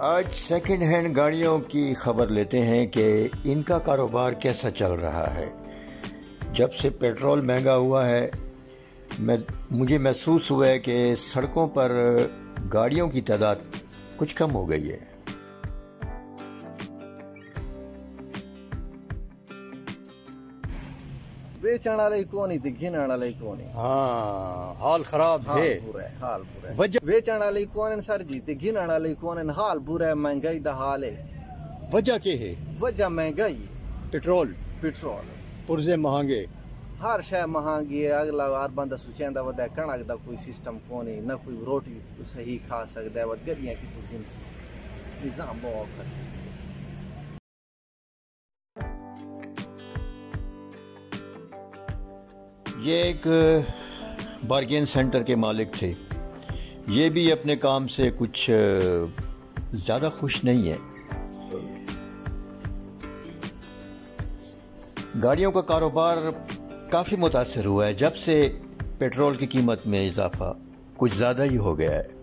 आज second hand गाड़ियों की खबर लेते हैं कि इनका कारोबार कैसा चल रहा है। जब से पेट्रोल महँगा हुआ है, मैं, मुझे महसूस हुआ है कि सड़कों पर गाड़ियों की तादाद कुछ कम हो गई है। बेचण वाले कोनी ते घिनण वाले कोनी हाँ हाल खराब है। बुरा है हाल बुरा है। वजह बेचण वाले कोन सर जी? ते घिनण वाले कोन हाल बुरा है महँगाई दा हाल है। वजह क्या है? वजह महँगाई पेट्रोल। पेट्रोल। पुरजे महँगे। हर शय महँगी है अगला हर बंदा सोचेंदा वदा कणक दा कोई सिस्टम कोनी न कोई रोटी सही खा सकदा है वद गरियाँ की तो निज़ाम बहुत ये एक बार्गेन सेंटर के मालिक थे। ये भी अपने काम से कुछ ज़्यादा खुश नहीं है। गाड़ियों का कारोबार काफ़ी मुतासर हुआ है। जब से पेट्रोल की कीमत में इजाफा कुछ ज़्यादा ही हो गया है।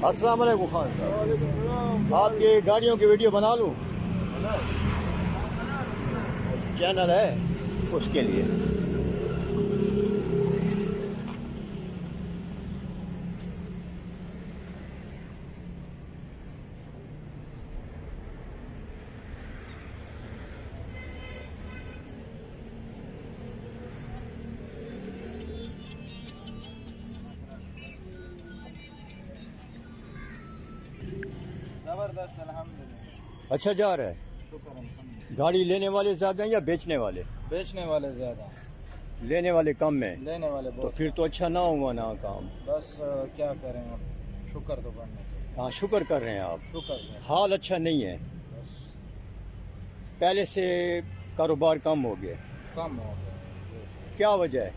अस्सलाम वालेकुम खान आपके गाड़ियों की वीडियो बना लूँ? चैनल है उसके लिए। ज़बरदस्त अच्छा जा रहा है। गाड़ी लेने वाले ज़्यादा हैं या बेचने वाले? बेचने वाले ज़्यादा। लेने वाले कम में लेने वाले तो फिर तो अच्छा ना हुआ ना काम। बस क्या करें अब? शुक्र तो चाहिए। हाँ शुक्र कर रहे हैं आप। शुक्र हाल अच्छा नहीं है। पहले से कारोबार कम हो गया। कम हो गया। क्या वजह है?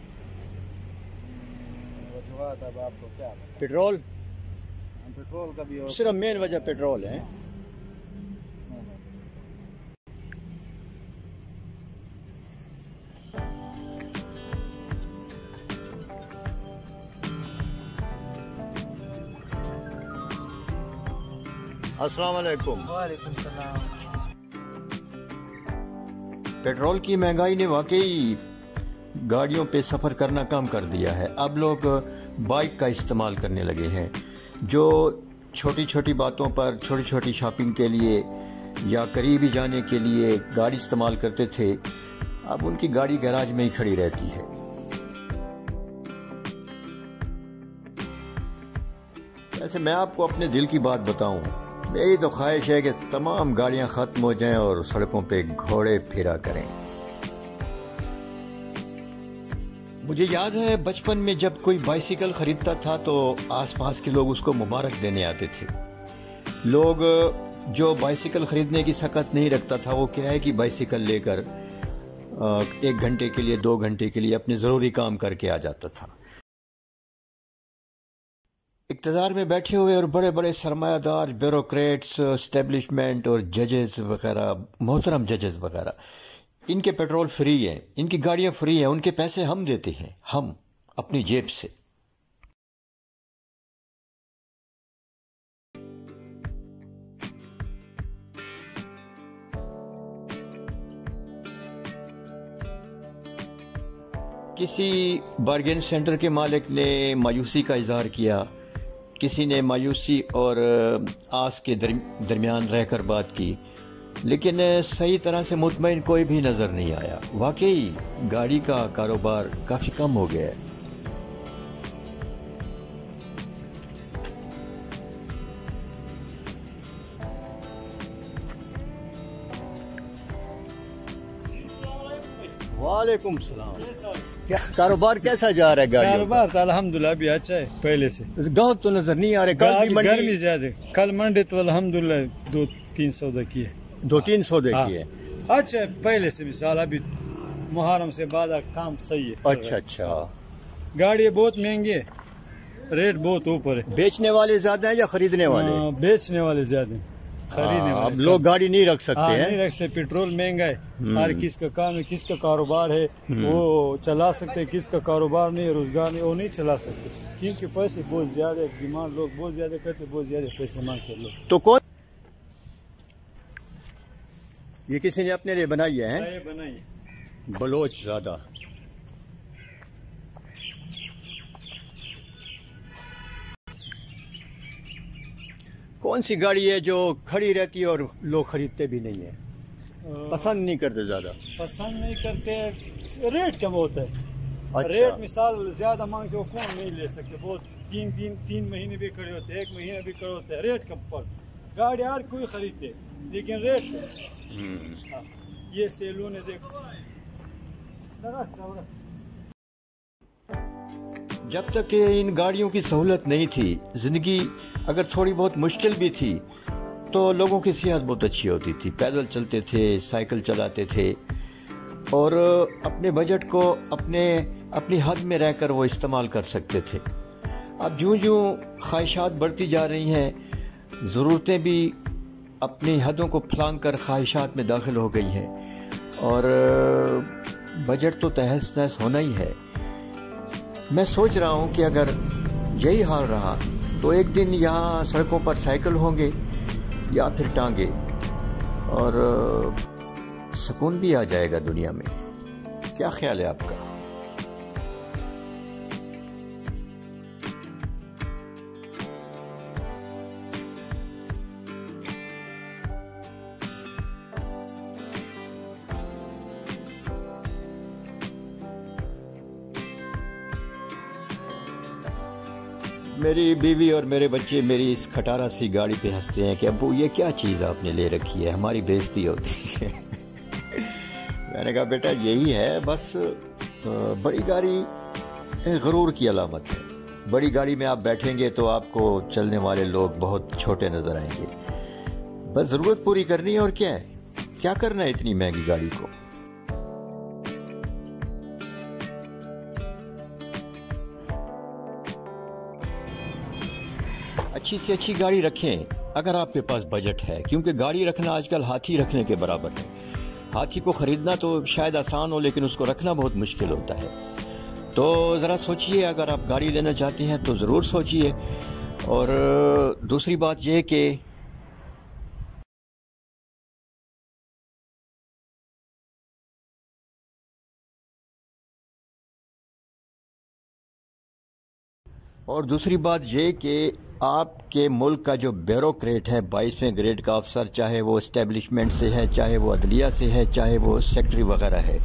अब आपको क्या पेट्रोल? पेट्रोल का भी और सिर्फ़ मेन वजह पेट्रोल है। अस्सलाम वालेकुम वालेकुम पेट्रोल की महँगाई ने वाकई गाड़ियों पे सफ़र करना कम कर दिया है। अब लोग बाइक का इस्तेमाल करने लगे हैं। जो छोटी छोटी बातों पर छोटी छोटी शॉपिंग के लिए या करीबी जाने के लिए गाड़ी इस्तेमाल करते थे, अब उनकी गाड़ी गैराज में ही खड़ी रहती है। ऐसे मैं आपको अपने दिल की बात बताऊँ, मेरी तो ख्वाहिश है कि तमाम गाड़ियाँ ख़त्म हो जाएँ और सड़कों पे घोड़े फिरा करें। मुझे याद है, बचपन में जब कोई बाइसिकल खरीदता था तो आसपास के लोग उसको मुबारक देने आते थे। लोग, जो बाइसिकल खरीदने की सकत नहीं रखता था, वो किराए की बाइसिकल लेकर एक घंटे के लिए, दो घंटे के लिए अपने ज़रूरी काम करके आ जाता था। इकतदार में बैठे हुए और बड़े बड़े सरमायादार ब्यूरोक्रेट्स स्टेब्लिशमेंट और जजेस वगैरह, मोहतरम जजेस वगैरह इनके पेट्रोल फ्री है, इनकी गाड़ियाँ फ्री है, उनके पैसे हम देते हैं, हम, अपनी जेब से। किसी बार्गेन सेंटर के मालिक ने मायूसी का इजहार किया। किसी ने मायूसी और आस के दरम- दरमियान रहकर बात की। लेकिन सही तरह से मुतमिन कोई भी नज़र नहीं आया। वाकई गाड़ी का कारोबार काफ़ी कम हो गया है। वालेकुम सलाम। क्या कारोबार कैसा जा रहा है गाड़ी कारोबार तो अल्हम्दुलिल्लाह भी अच्छा है पहले से। गाहक तो नज़र नहीं आ रहे कल भी मंडी- गर्मी ज़्यादा है। कल मंडे तो अल्हम्दुलिल्लाह दो तीन सौदा की है। दो तीन सौ देखिए। अच्छा पहले से भी साल अभी मुहर्रम से बाद काम सही है। अच्छा अच्छा। गाड़ी बहुत महँगी है रेट बहुत ऊपर है। बेचने वाले ज़्यादा हैं या खरीदने वाले? हाँ, बेचने वाले ज़्यादा हैं, खरीदने हाँ, वाले अब लोग गाड़ी नहीं रख सकते हाँ हैं। नहीं रख सकते पेट्रोल महँगा है। हर किसका काम है किसका कारोबार है वो चला सकते हैं, किसका कारोबार नहीं है रोज़गार नहीं वो नहीं चला सकते। क्योंकि पैसे बहुत ज़्यादा है, डिमांड लोग बहुत ज़्यादा करते बहुत ज़्यादा पैसे मांगते लोग। तो कौन ये किसी ने अपने लिए बनाई है हैं? बलोच ज़्यादा। कौन सी गाड़ी है जो खड़ी रहती है और लोग खरीदते भी नहीं है? पसंद नहीं करते ज़्यादा। पसंद नहीं करते रेट कम होता है। अच्छा। रेट मिसाल ज़्यादा मांग के वो कौन नहीं ले सकते? बहुत तीन तीन तीन महीने भी खड़े होते हैं एक महीना भी खड़े होते हैं रेट कम पर गाड़ी हर कोई खरीदते लेकिन रेट। हम्म। हाँ, ये सैलून है देखो। जब तक ये इन गाड़ियों की सहूलत नहीं थी ज़िंदगी अगर थोड़ी बहुत मुश्किल भी थी तो लोगों की सेहत बहुत अच्छी होती थी पैदल चलते थे साइकिल चलाते थे और अपने बजट को अपने अपनी हद में रहकर वो इस्तेमाल कर सकते थे अब जूं जूं ख्वाहिशात बढ़ती जा रही हैं ज़रूरतें भी अपनी हदों को फलांग कर ख्वाहिशात में दाखिल हो गई हैं। और बजट तो तहस नहस होना ही है। मैं सोच रहा हूँ कि अगर यही हाल रहा तो एक दिन यहाँ सड़कों पर साइकिल होंगे या फिर टांगे। और सुकून भी आ जाएगा दुनिया में। क्या ख्याल है आपका? मेरी बीवी और मेरे बच्चे मेरी इस खटारा सी गाड़ी पे हँसते हैं कि अबू ये क्या चीज़ आपने ले रखी है? हमारी बेइज्जती होती है। मैंने कहा, बेटा, यही है, बस बड़ी गाड़ी गरूर की अलामत है। बड़ी गाड़ी में आप बैठेंगे तो आपको चलने वाले लोग बहुत छोटे नज़र आएँगे। बस ज़रूरत पूरी करनी है और क्या है? क्या करना है इतनी महँगी गाड़ी को? अच्छी से अच्छी गाड़ी रखें, अगर आपके पास बजट है, क्योंकि गाड़ी रखना आजकल हाथी रखने के बराबर है। हाथी को खरीदना तो शायद आसान हो, लेकिन उसको रखना बहुत मुश्किल होता है। तो ज़रा सोचिए, अगर आप गाड़ी लेना चाहते हैं तो ज़रूर सोचिए। और दूसरी बात यह कि और दूसरी बात ये कि आपके मुल्क का जो ब्यूरोक्रेट है बाईसवें ग्रेड का अफसर चाहे वो इस्टेब्लिशमेंट से है चाहे वो अदलिया से है चाहे वो सेक्रेटरी वगैरह है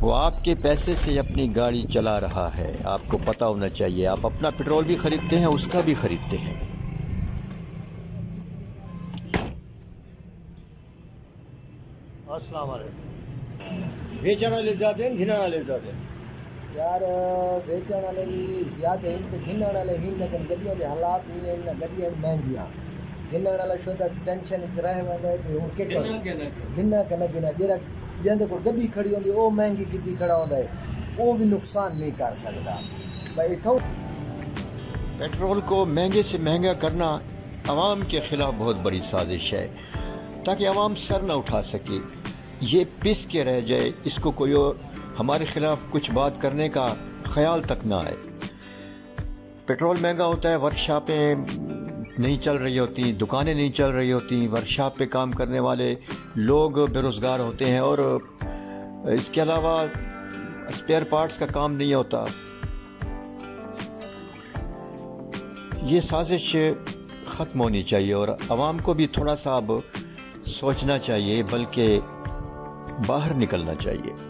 वो आपके पैसे से अपनी गाड़ी चला रहा है। आपको पता होना चाहिए आप अपना पेट्रोल भी खरीदते हैं उसका भी खरीदते हैं। अस्सलाम वालेकुम। बेचण वाले ज़्यादा हैं घिनण वाले ज़्यादा हैं। यार बेचण वाले भी ज़्यादा आहिनि तो त घिनण वाला ई लेकिन गड्डियों के हालात ही आहिनि ना आहिनि महांगी आहे घिनण वाला छो त टेंशन विच रहे हैं मैं भी उनके को घिन ना न घिन जरा जंहिंजे को गड्डी खड़ी हूंदी ओ महँगी कितनी खड़ा होता है वो भी नुकसान नहीं कर सकता भाई इतों पेट्रोल को महँगे से महँगा करना आवाम के ख़िलाफ़ बहुत बड़ी साजिश है ताकि आवाम सर न उठा सके। ये पिस के रह जाए इसको कोई और हमारे खिलाफ कुछ बात करने का ख्याल तक ना आए। पेट्रोल महँगा होता है, वर्कशॉपें नहीं चल रही होती, दुकानें नहीं चल रही होती, वर्कशॉप पे काम करने वाले लोग बेरोज़गार होते हैं और इसके अलावा स्पेयर पार्ट्स का काम नहीं होता। ये साजिश ख़त्म होनी चाहिए और आवाम को भी थोड़ा सा अब सोचना चाहिए, बल्कि बाहर निकलना चाहिए।